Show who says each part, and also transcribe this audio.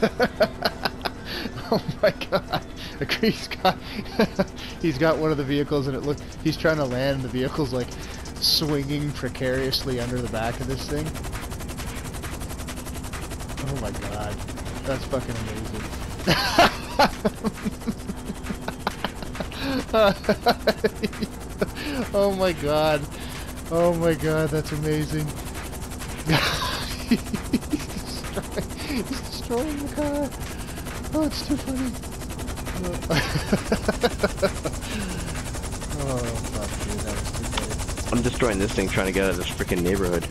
Speaker 1: oh my god. He's got he's got one of the vehicles and it look he's trying to land and the vehicle's like swinging precariously under the back of this thing. Oh my god. That's fucking amazing. oh my god. Oh my god, that's amazing. He's, destroying, the car. Oh, it's too funny. oh, fuck, dude, that was too funny.
Speaker 2: I'm destroying this thing trying to get out of this freaking neighborhood.